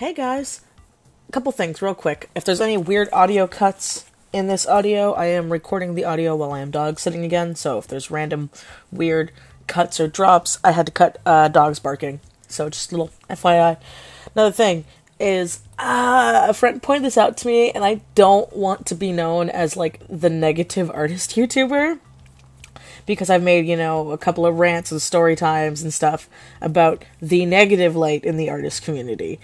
Hey guys, a couple things real quick. If there's any weird audio cuts in this audio, I am recording the audio while I am dog sitting again. So if there's random weird cuts or drops, I had to cut uh, dogs barking. So just a little FYI. Another thing is uh, a friend pointed this out to me, and I don't want to be known as like the negative artist YouTuber because I've made, you know, a couple of rants and story times and stuff about the negative light in the artist community.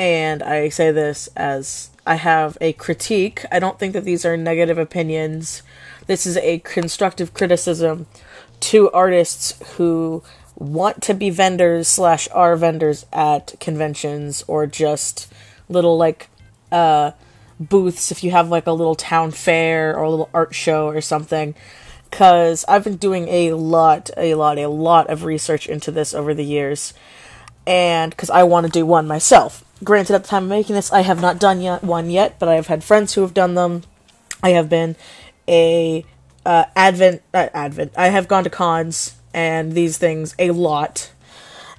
And I say this as I have a critique. I don't think that these are negative opinions. This is a constructive criticism to artists who want to be vendors slash are vendors at conventions or just little like uh booths if you have like a little town fair or a little art show or something because I've been doing a lot, a lot, a lot of research into this over the years, and because I want to do one myself. Granted, at the time of making this, I have not done yet, one yet, but I have had friends who have done them. I have been a uh, advent, uh, advent. I have gone to cons and these things a lot,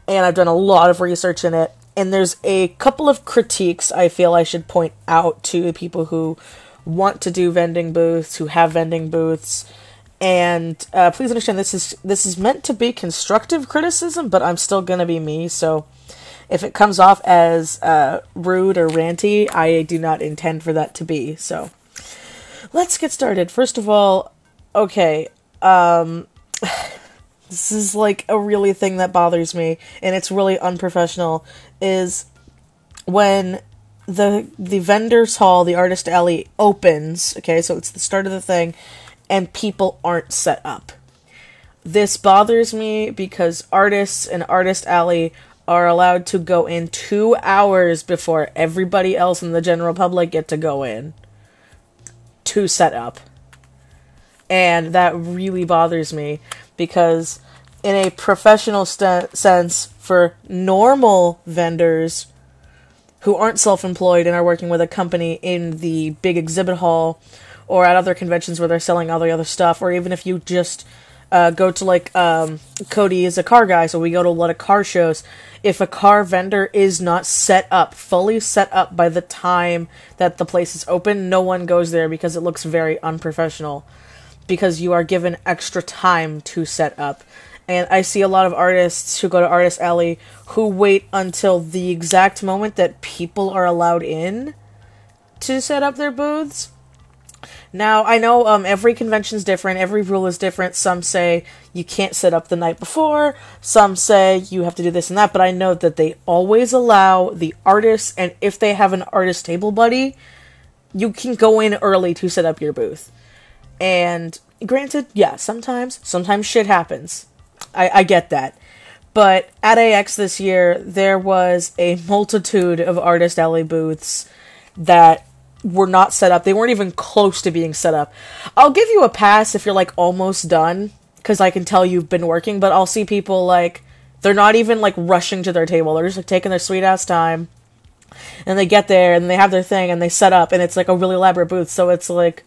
and I've done a lot of research in it. And there's a couple of critiques I feel I should point out to the people who want to do vending booths, who have vending booths, and uh, please understand this is this is meant to be constructive criticism, but I'm still gonna be me. So if it comes off as uh, rude or ranty, I do not intend for that to be. So let's get started. First of all, okay, um, this is like a really thing that bothers me, and it's really unprofessional. Is when the the vendors hall, the artist alley opens. Okay, so it's the start of the thing and people aren't set up. This bothers me because artists and Artist Alley are allowed to go in two hours before everybody else in the general public get to go in to set up. And that really bothers me because, in a professional st- sense, for normal vendors who aren't self employed and are working with a company in the big exhibit hall or at other conventions where they're selling all the other stuff, or even if you just uh, go to like um, Cody is a car guy, so we go to a lot of car shows. If a car vendor is not set up, fully set up by the time that the place is open, no one goes there because it looks very unprofessional. Because you are given extra time to set up. And I see a lot of artists who go to Artist Alley who wait until the exact moment that people are allowed in to set up their booths now, I know um, every convention is different, every rule is different. Some say you can't set up the night before, some say you have to do this and that, but I know that they always allow the artists, and if they have an artist table buddy, you can go in early to set up your booth. And granted, yeah, sometimes, sometimes shit happens. I, I get that. But at AX this year, there was a multitude of Artist Alley booths that were not set up. They weren't even close to being set up. I'll give you a pass if you're like almost done because I can tell you've been working, but I'll see people like they're not even like rushing to their table. They're just like taking their sweet ass time. And they get there and they have their thing and they set up and it's like a really elaborate booth. So it's like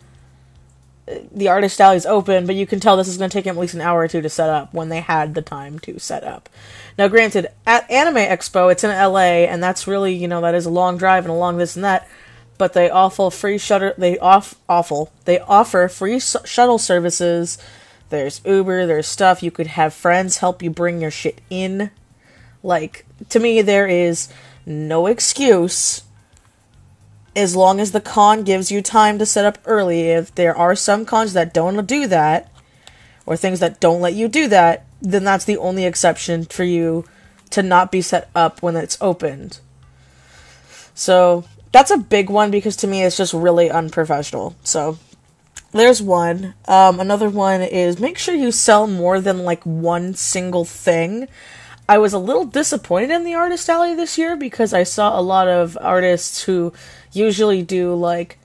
the artist alley is open, but you can tell this is going to take them at least an hour or two to set up when they had the time to set up. Now, granted, at Anime Expo, it's in LA, and that's really, you know, that is a long drive and a long this and that but they offer free shuttle. They off awful. They offer free shuttle services. There's Uber. There's stuff you could have friends help you bring your shit in. Like to me, there is no excuse as long as the con gives you time to set up early. If there are some cons that don't do that, or things that don't let you do that, then that's the only exception for you to not be set up when it's opened. So that's a big one because to me it's just really unprofessional. So there's one. Um, another one is make sure you sell more than like one single thing. I was a little disappointed in the artist alley this year because I saw a lot of artists who usually do like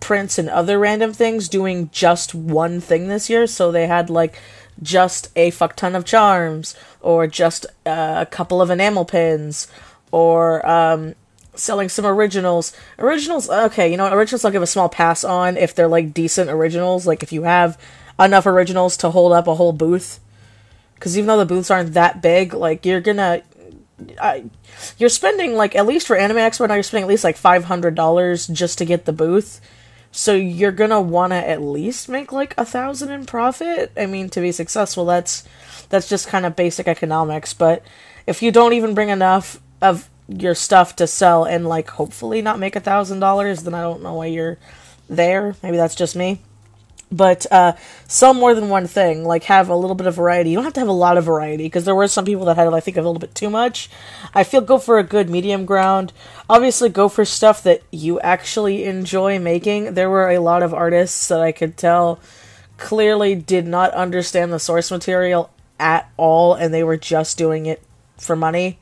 prints and other random things doing just one thing this year. So they had like just a fuck ton of charms or just uh, a couple of enamel pins or um, selling some originals. Originals, okay, you know what? Originals I'll give a small pass on if they're like decent originals. Like if you have enough originals to hold up a whole booth. Because even though the booths aren't that big, like you're gonna I, you're spending like at least for Anime Expo now you're spending at least like five hundred dollars just to get the booth. So you're gonna wanna at least make like a thousand in profit. I mean, to be successful, that's that's just kind of basic economics. But if you don't even bring enough of your stuff to sell and like hopefully not make a thousand dollars, then I don't know why you're there. Maybe that's just me. But uh, sell more than one thing. Like have a little bit of variety. You don't have to have a lot of variety because there were some people that had, I think, a little bit too much. I feel go for a good medium ground. Obviously, go for stuff that you actually enjoy making. There were a lot of artists that I could tell clearly did not understand the source material at all, and they were just doing it for money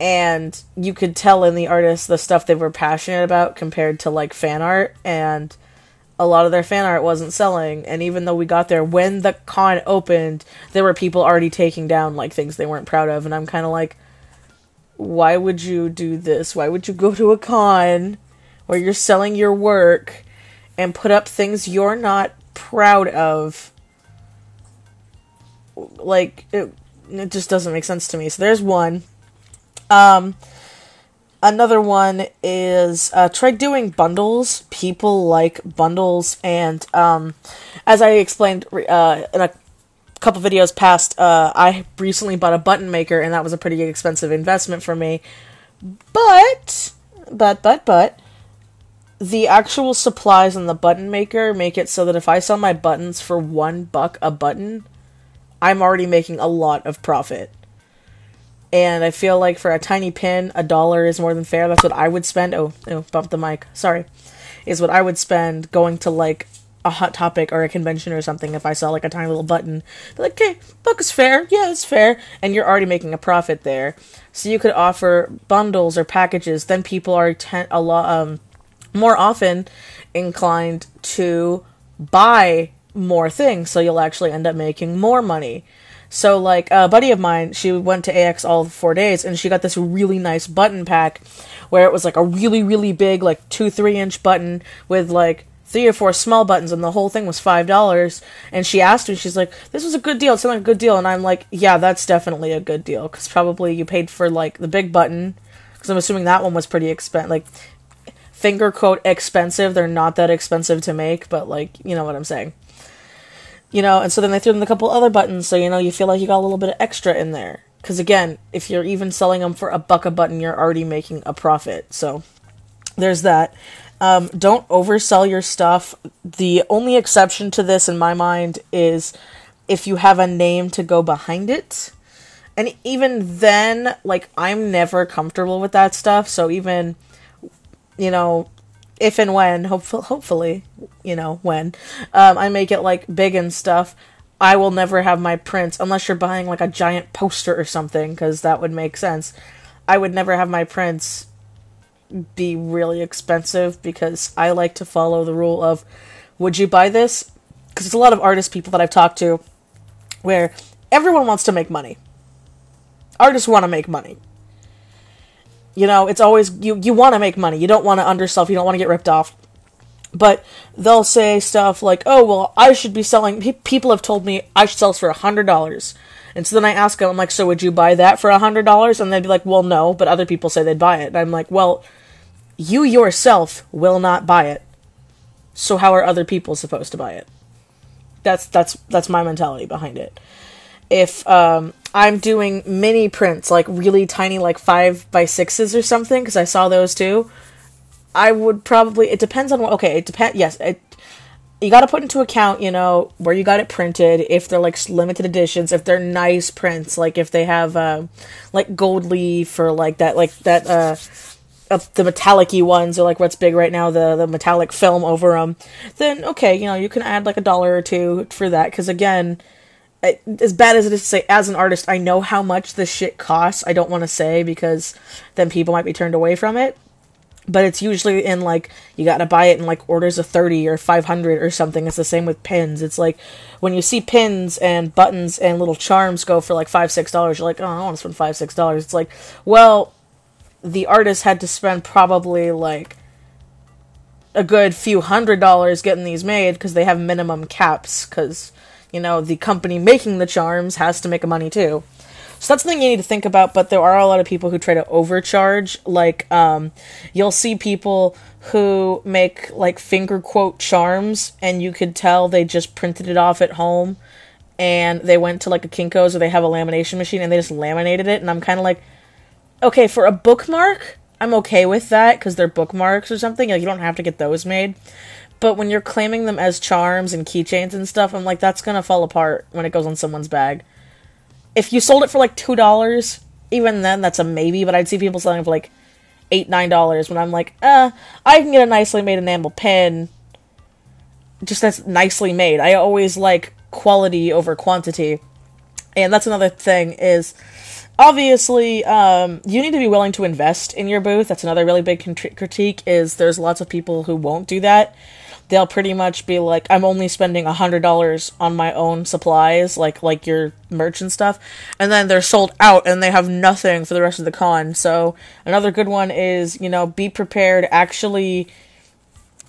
and you could tell in the artists the stuff they were passionate about compared to like fan art and a lot of their fan art wasn't selling. And even though we got there when the con opened there were people already taking down like things they weren't proud of. And i'm kind of like why would you do this? Why would you go to a con where you're selling your work and put up things you're not proud of? Like it, it just doesn't make sense to me. So there's one um, another one is uh, try doing bundles. People like bundles, and um, as I explained uh, in a couple videos past, uh, I recently bought a button maker, and that was a pretty expensive investment for me. But, but, but, but, the actual supplies in the button maker make it so that if I sell my buttons for one buck a button, I'm already making a lot of profit and I feel like for a tiny pin, a dollar is more than fair. That's what I would spend. Oh, oh, bump the mic. Sorry, is what I would spend going to like a hot topic or a convention or something if I saw like a tiny little button. They're like, okay, book is fair. Yeah, it's fair, and you're already making a profit there. So you could offer bundles or packages. Then people are ten- a lot um more often inclined to buy more things, so you'll actually end up making more money. So like a buddy of mine, she went to AX all four days, and she got this really nice button pack, where it was like a really really big like two three inch button with like three or four small buttons, and the whole thing was five dollars. And she asked me, she's like, "This was a good deal. It sounded like a good deal." And I'm like, "Yeah, that's definitely a good deal because probably you paid for like the big button, because I'm assuming that one was pretty expensive, like." Finger quote expensive. They're not that expensive to make, but like, you know what I'm saying you know, and so then they threw in a couple other buttons, so you know you feel like you got a little bit of extra in there. Because again, if you're even selling them for a buck a button, you're already making a profit. So there's that. Um, don't oversell your stuff. The only exception to this, in my mind, is if you have a name to go behind it. And even then, like, I'm never comfortable with that stuff. So even, you know, if and when, hopefully, hopefully, you know, when um, I make it like big and stuff, I will never have my prints unless you're buying like a giant poster or something, because that would make sense. I would never have my prints be really expensive because I like to follow the rule of would you buy this? Because there's a lot of artist people that I've talked to where everyone wants to make money. Artists want to make money. You know, it's always you you want to make money. You don't want to undersell. You don't want to get ripped off. But they'll say stuff like, "Oh, well, I should be selling." People have told me I should sell this for a hundred dollars, and so then I ask them, "I'm like, so would you buy that for a hundred dollars?" And they'd be like, "Well, no," but other people say they'd buy it. And I'm like, "Well, you yourself will not buy it, so how are other people supposed to buy it?" That's that's that's my mentality behind it. If um, I'm doing mini prints, like really tiny, like five by sixes or something, because I saw those too. I would probably. It depends on what. Okay, it depends. Yes, it, you got to put into account, you know, where you got it printed. If they're like limited editions, if they're nice prints, like if they have uh, like gold leaf or like that, like that. uh uh, the metallic ones are like what's big right now, the the metallic film over them, then okay, you know you can add like a dollar or two for that because again, as bad as it is to say, as an artist, I know how much this shit costs. I don't want to say because then people might be turned away from it. But it's usually in like you got to buy it in like orders of thirty or five hundred or something. It's the same with pins. It's like when you see pins and buttons and little charms go for like five six dollars, you're like, oh, I want to spend five six dollars. It's like, well, the artist had to spend probably like a good few hundred dollars getting these made because they have minimum caps because you know, the company making the charms has to make money too. So that's something you need to think about, but there are a lot of people who try to overcharge. Like, um, you'll see people who make like finger quote charms, and you could tell they just printed it off at home and they went to like a Kinko's or they have a lamination machine and they just laminated it. And I'm kind of like, okay, for a bookmark, I'm okay with that because they're bookmarks or something. Like, you don't have to get those made. But when you're claiming them as charms and keychains and stuff, I'm like, that's gonna fall apart when it goes on someone's bag. If you sold it for like two dollars, even then that's a maybe. But I'd see people selling it for like eight, nine dollars when I'm like, uh, I can get a nicely made enamel pin. Just that's nicely made. I always like quality over quantity, and that's another thing is obviously um, you need to be willing to invest in your booth. That's another really big crit- critique is there's lots of people who won't do that. They'll pretty much be like i'm only spending a hundred dollars on my own supplies like like your merch and stuff. And then they're sold out and they have nothing for the rest of the con. So another good one is you know be prepared. Actually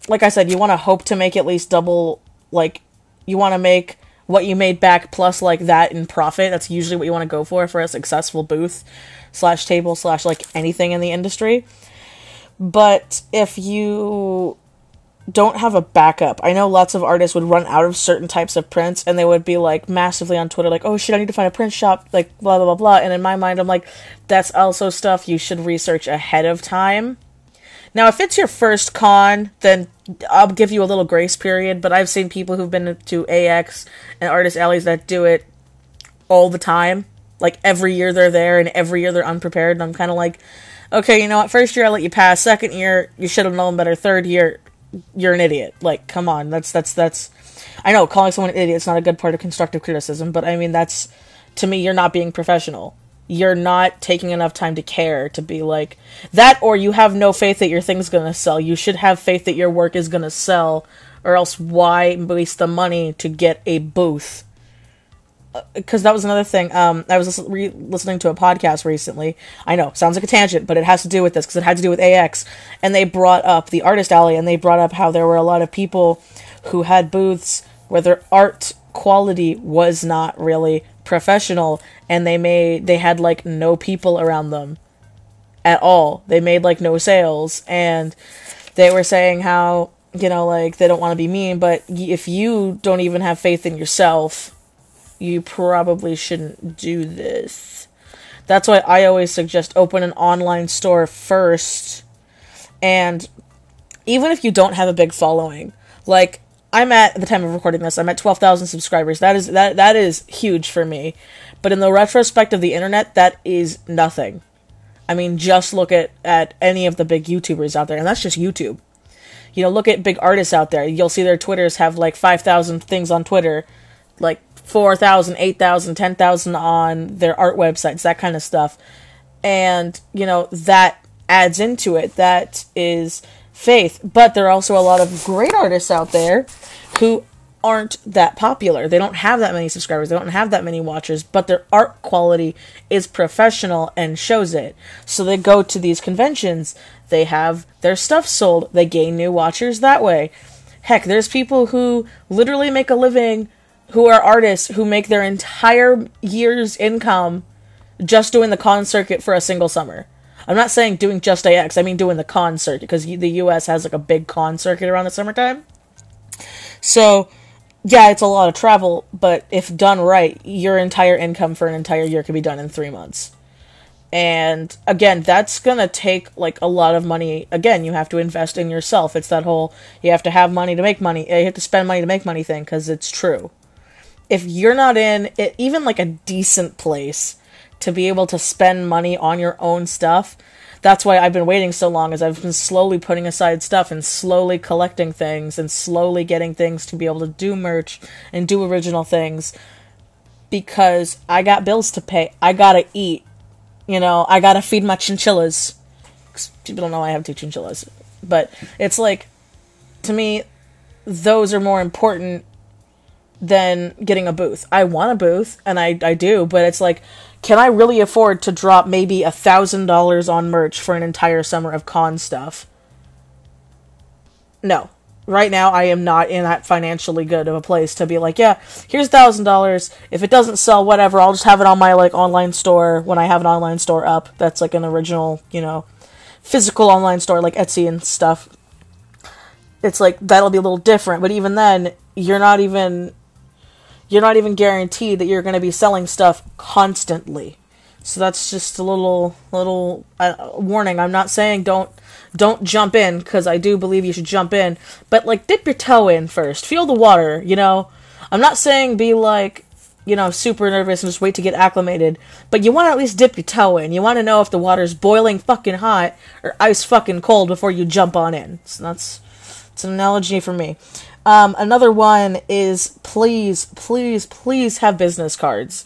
like i said you want to hope to make at least double like you want to make what you made back plus like that in profit. That's usually what you want to go for for a successful booth slash table slash like anything in the industry. But if you don't have a backup, I know lots of artists would run out of certain types of prints and they would be like massively on Twitter, like, oh shit, I need to find a print shop, like blah blah blah blah. And in my mind, I'm like, that's also stuff you should research ahead of time now, if it's your first con, then I'll give you a little grace period, but I've seen people who've been to AX and Artist Alleys that do it all the time. Like every year they're there and every year they're unprepared, and I'm kind of like, okay, you know what? First year I let you pass. Second year you should have known better. Third year you're an idiot. Like, come on, that's that's that's. I know calling someone an idiot is not a good part of constructive criticism, but I mean that's to me you're not being professional you're not taking enough time to care to be like that or you have no faith that your thing's going to sell. You should have faith that your work is going to sell or else why waste the money to get a booth? Because uh, that was another thing um, i was re- listening to a podcast recently. I know sounds like a tangent but it has to do with this because it had to do with ax and they brought up the artist alley and they brought up how there were a lot of people who had booths where their art quality was not really professional and they made they had like no people around them at all. They made like no sales and they were saying how, you know, like they don't want to be mean, but if you don't even have faith in yourself, you probably shouldn't do this. That's why I always suggest open an online store first. And even if you don't have a big following, like I'm at, the time of recording this, I'm at 12,000 subscribers. That is that that is huge for me. But in the retrospect of the internet, that is nothing. I mean, just look at at any of the big YouTubers out there, and that's just YouTube. You know, look at big artists out there. You'll see their Twitters have like 5,000 things on Twitter, like 4,000, 8,000, 10,000 on their art websites, that kind of stuff. And, you know, that adds into it. That is faith. But there are also a lot of great artists out there who aren't that popular. They don't have that many subscribers, they don't have that many watchers, but their art quality is professional and shows it. So they go to these conventions, they have their stuff sold, they gain new watchers that way. Heck, there's people who literally make a living who are artists who make their entire year's income just doing the con circuit for a single summer. I'm not saying doing just AX. I mean doing the con circuit because the U.S. has like a big con circuit around the summertime. So, yeah, it's a lot of travel, but if done right, your entire income for an entire year could be done in three months. And again, that's gonna take like a lot of money. Again, you have to invest in yourself. It's that whole you have to have money to make money. Eh, you have to spend money to make money thing because it's true. If you're not in it, even like a decent place, to be able to spend money on your own stuff. That's why I've been waiting so long, as I've been slowly putting aside stuff and slowly collecting things and slowly getting things to be able to do merch and do original things because I got bills to pay. I gotta eat. You know, I gotta feed my chinchillas. People don't know I have two chinchillas. But it's like, to me, those are more important than getting a booth. I want a booth, and I, I do, but it's like, can I really afford to drop maybe a thousand dollars on merch for an entire summer of con stuff? No. right now I am not in that financially good of a place to be like, yeah, here's thousand dollars. If it doesn't sell, whatever, I'll just have it on my like online store when I have an online store up. That's like an original, you know, physical online store like Etsy and stuff. It's like that'll be a little different, but even then, you're not even you're not even guaranteed that you're going to be selling stuff constantly. So that's just a little little uh, warning. I'm not saying don't don't jump in because I do believe you should jump in, but like dip your toe in first. Feel the water, you know. I'm not saying be like, you know, super nervous and just wait to get acclimated, but you want to at least dip your toe in. You want to know if the water's boiling fucking hot or ice fucking cold before you jump on in. So that's it's an analogy for me. Um, another one is please, please, please have business cards.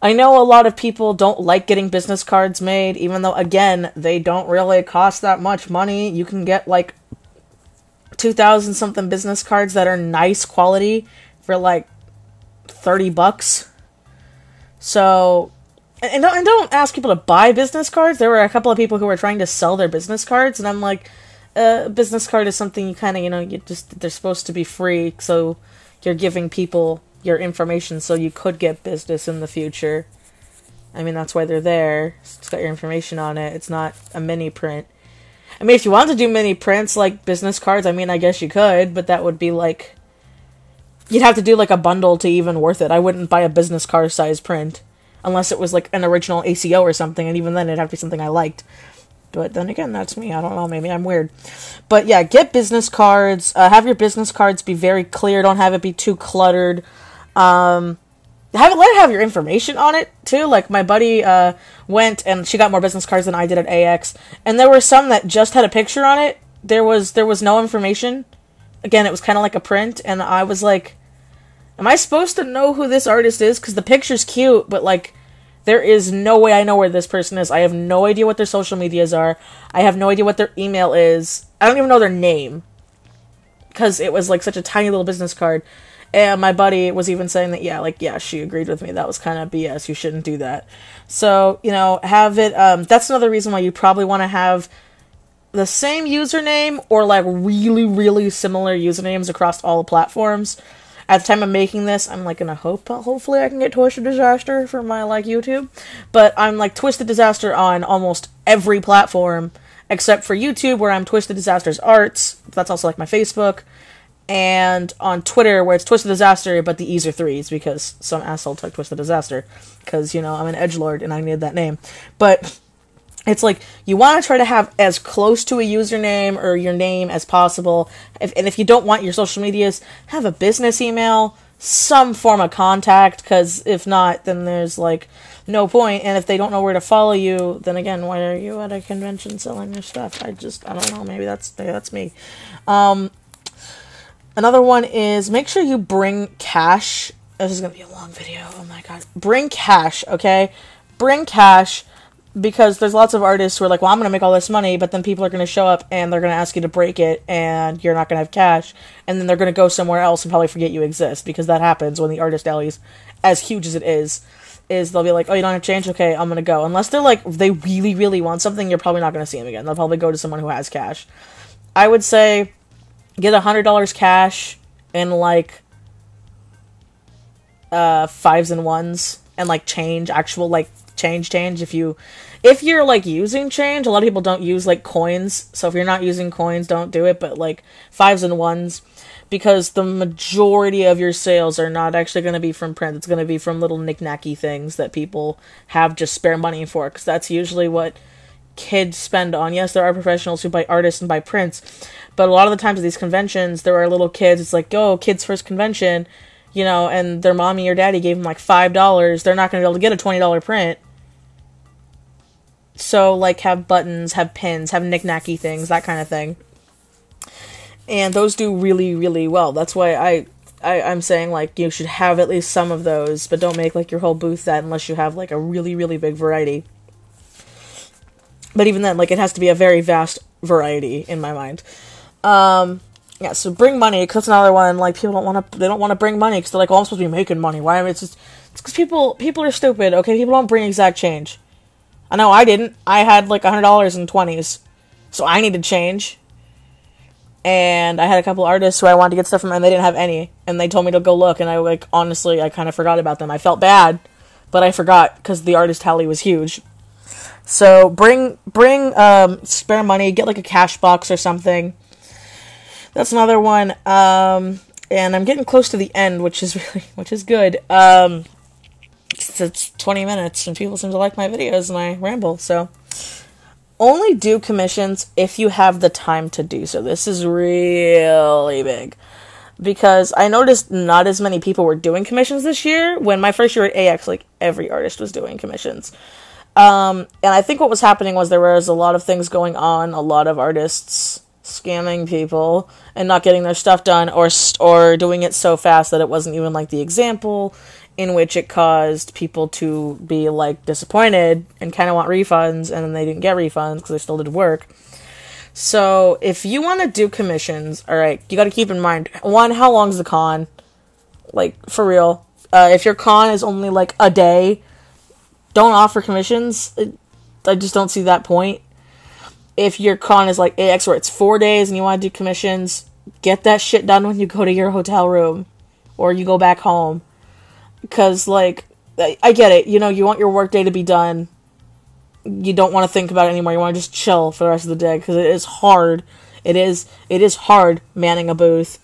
I know a lot of people don't like getting business cards made, even though, again, they don't really cost that much money. You can get like 2,000 something business cards that are nice quality for like 30 bucks. So, and don't, and don't ask people to buy business cards. There were a couple of people who were trying to sell their business cards, and I'm like, a business card is something you kind of, you know, you just, they're supposed to be free, so you're giving people your information so you could get business in the future. I mean, that's why they're there. It's got your information on it. It's not a mini print. I mean, if you want to do mini prints like business cards, I mean, I guess you could, but that would be like. You'd have to do like a bundle to even worth it. I wouldn't buy a business card size print unless it was like an original ACEO or something, and even then it'd have to be something I liked. But then again, that's me. I don't know. Maybe I'm weird. But yeah, get business cards. Uh, have your business cards be very clear. Don't have it be too cluttered. Um, have it let it have your information on it too. Like my buddy uh, went and she got more business cards than I did at AX, and there were some that just had a picture on it. There was there was no information. Again, it was kind of like a print, and I was like, "Am I supposed to know who this artist is? Because the picture's cute, but like." There is no way I know where this person is. I have no idea what their social medias are. I have no idea what their email is. I don't even know their name. Because it was like such a tiny little business card. And my buddy was even saying that, yeah, like, yeah, she agreed with me. That was kind of BS. You shouldn't do that. So, you know, have it. Um, that's another reason why you probably want to have the same username or like really, really similar usernames across all the platforms. At the time of making this, I'm like gonna hope, hopefully, I can get Twisted Disaster for my like YouTube. But I'm like Twisted Disaster on almost every platform except for YouTube, where I'm Twisted Disasters Arts. That's also like my Facebook and on Twitter where it's Twisted Disaster, but the E's are threes because some asshole took Twisted Disaster because you know I'm an edge lord and I needed that name. But it's like you want to try to have as close to a username or your name as possible. If, and if you don't want your social medias, have a business email, some form of contact. Because if not, then there's like no point. And if they don't know where to follow you, then again, why are you at a convention selling your stuff? I just I don't know. Maybe that's maybe that's me. Um, Another one is make sure you bring cash. This is going to be a long video. Oh my god. Bring cash, okay? Bring cash because there's lots of artists who are like, well, I'm going to make all this money, but then people are going to show up and they're going to ask you to break it and you're not going to have cash. And then they're going to go somewhere else and probably forget you exist because that happens when the artist alley is as huge as it is. Is they'll be like, oh, you don't have change? Okay, I'm going to go. Unless they're like, they really, really want something, you're probably not going to see them again. They'll probably go to someone who has cash. I would say get a hundred dollars cash and like uh fives and ones and like change actual like change change if you if you're like using change a lot of people don't use like coins so if you're not using coins don't do it but like fives and ones because the majority of your sales are not actually going to be from print it's going to be from little knickknacky things that people have just spare money for because that's usually what kids spend on. Yes, there are professionals who buy artists and buy prints, but a lot of the times at these conventions, there are little kids. It's like, oh, kids' first convention, you know, and their mommy or daddy gave them like five dollars. They're not going to be able to get a twenty dollar print. So, like, have buttons, have pins, have knickknacky things, that kind of thing. And those do really, really well. That's why I, I, I'm saying like you should have at least some of those, but don't make like your whole booth that unless you have like a really, really big variety. But even then, like it has to be a very vast variety in my mind. Um, yeah, so bring money because that's another one. Like people don't want to, they don't want to bring money because they're like, "Oh, I'm supposed to be making money." Why? am It's just, it's because people, people are stupid. Okay, people don't bring exact change. I know I didn't. I had like a hundred dollars in twenties, so I needed change. and I had a couple artists who I wanted to get stuff from, and they didn't have any, and they told me to go look, and I like honestly, I kind of forgot about them. I felt bad, but I forgot because the artist alley was huge. So bring bring um, spare money, get like a cash box or something. That's another one. Um, and I'm getting close to the end, which is really which is good. Um, it's, it's 20 minutes, and people seem to like my videos, and I ramble. So only do commissions if you have the time to do so. This is really big because I noticed not as many people were doing commissions this year. When my first year at AX, like every artist was doing commissions. Um, and I think what was happening was there was a lot of things going on, a lot of artists scamming people and not getting their stuff done or or doing it so fast that it wasn't even like the example in which it caused people to be like disappointed and kind of want refunds and then they didn't get refunds because they still did work. So if you want to do commissions, all right, you got to keep in mind one, how long's the con? Like for real, uh, if your con is only like a day, don't offer commissions. I just don't see that point. If your con is like AX where it's four days and you want to do commissions, get that shit done when you go to your hotel room or you go back home because like I, I get it. You know you want your workday to be done. You don't want to think about it anymore. You want to just chill for the rest of the day because it is hard. It is it is hard manning a booth.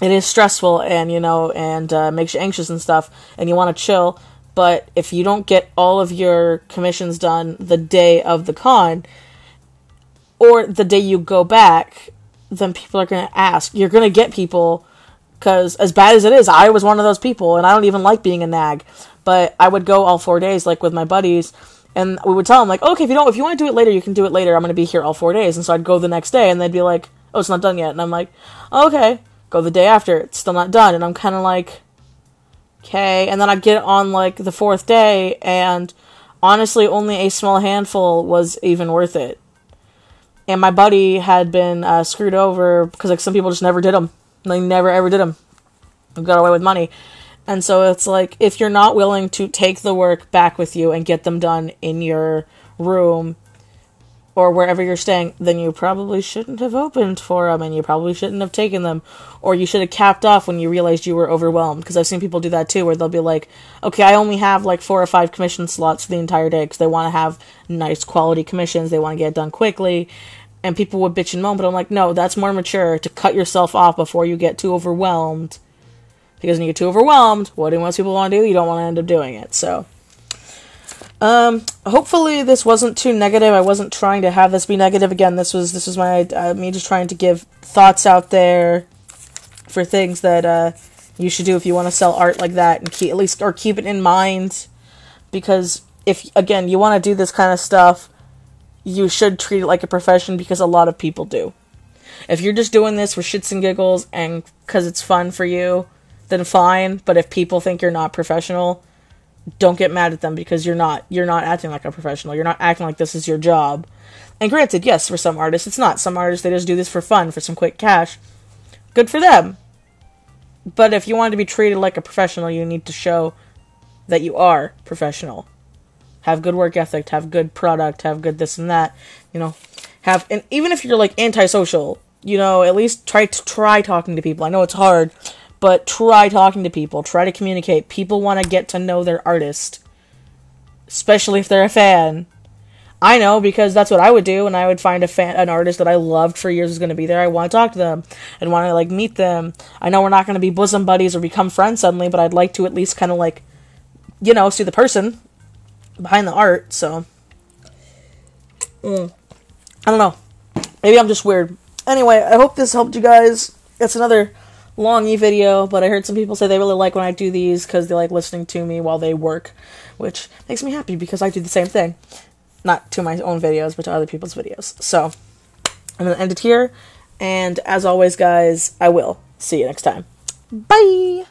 It is stressful and you know and uh, makes you anxious and stuff and you want to chill. But if you don't get all of your commissions done the day of the con or the day you go back then people are going to ask. You're going to get people because as bad as it is, I was one of those people, and I don't even like being a nag. But I would go all four days, like with my buddies, and we would tell them like, okay, if you don't, if you want to do it later, you can do it later. I'm going to be here all four days, and so I'd go the next day, and they'd be like, oh, it's not done yet, and I'm like, okay, go the day after, it's still not done, and I'm kind of like, okay, and then I'd get on like the fourth day, and honestly, only a small handful was even worth it. And my buddy had been uh, screwed over because like some people just never did them they never ever did them. They Got away with money. And so it's like if you're not willing to take the work back with you and get them done in your room or wherever you're staying, then you probably shouldn't have opened for them and you probably shouldn't have taken them. Or you should have capped off when you realized you were overwhelmed. Because I've seen people do that too, where they'll be like, okay, I only have like four or five commission slots for the entire day because they want to have nice quality commissions, they want to get it done quickly and people would bitch and moan, but I'm like, no, that's more mature to cut yourself off before you get too overwhelmed. Because when you get too overwhelmed, what do most people want to do? You don't want to end up doing it. So, um, hopefully this wasn't too negative. I wasn't trying to have this be negative again. This was this was my uh, me just trying to give thoughts out there for things that uh, you should do if you want to sell art like that and keep at least or keep it in mind. Because if again you want to do this kind of stuff you should treat it like a profession because a lot of people do. If you're just doing this for shits and giggles and because it's fun for you, then fine. But if people think you're not professional, don't get mad at them because you're not. You're not acting like a professional. You're not acting like this is your job. And granted, yes, for some artists it's not. Some artists they just do this for fun, for some quick cash. Good for them. But if you want to be treated like a professional, you need to show that you are professional have good work ethic, have good product, have good this and that, you know, have and even if you're like antisocial, you know, at least try to try talking to people. I know it's hard, but try talking to people, try to communicate. People want to get to know their artist, especially if they're a fan. I know because that's what I would do, and I would find a fan, an artist that I loved for years is going to be there. I want to talk to them and want to like meet them. I know we're not going to be bosom buddies or become friends suddenly, but I'd like to at least kind of like, you know, see the person behind the art, so. Mm. I don't know. Maybe I'm just weird. Anyway, I hope this helped you guys. It's another long e video, but I heard some people say they really like when I do these because they like listening to me while they work, which makes me happy because I do the same thing. Not to my own videos, but to other people's videos. So, I'm going to end it here. And as always, guys, I will see you next time. Bye!